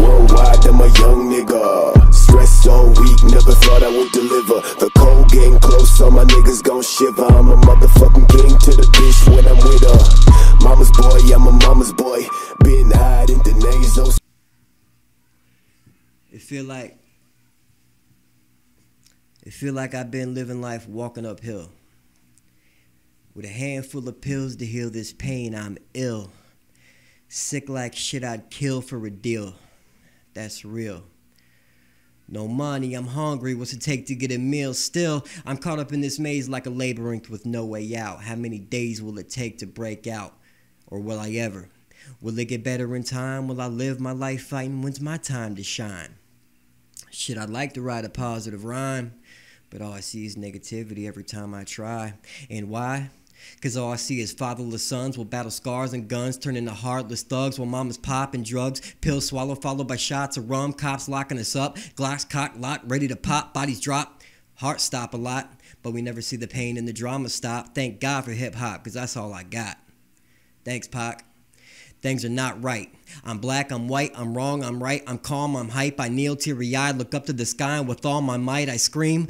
Worldwide, I'm a young nigga. Stressed all week, never thought I would deliver. The cold getting close, all my niggas gon' shiver. I'm a motherfucking king to the bitch when I'm with her. Mama's boy, I'm a mama's boy. Been hiding the nasals. Oh, it feel like it feel like I've been living life walking uphill. With a handful of pills to heal this pain, I'm ill. Sick like shit I'd kill for a deal. That's real. No money, I'm hungry. What's it take to get a meal? Still, I'm caught up in this maze like a labyrinth with no way out. How many days will it take to break out? Or will I ever? Will it get better in time? Will I live my life fighting? When's my time to shine? Shit, I'd like to write a positive rhyme, but all I see is negativity every time I try. And why? Cause all I see is fatherless sons will battle scars and guns, turn into heartless thugs while mama's popping drugs. Pills swallow, followed by shots of rum. Cops locking us up. Glocks cock locked, ready to pop. Bodies drop. Hearts stop a lot, but we never see the pain and the drama stop. Thank God for hip hop, cause that's all I got. Thanks, Pac. Things are not right. I'm black, I'm white, I'm wrong, I'm right, I'm calm, I'm hype. I kneel teary eyed, look up to the sky, and with all my might I scream.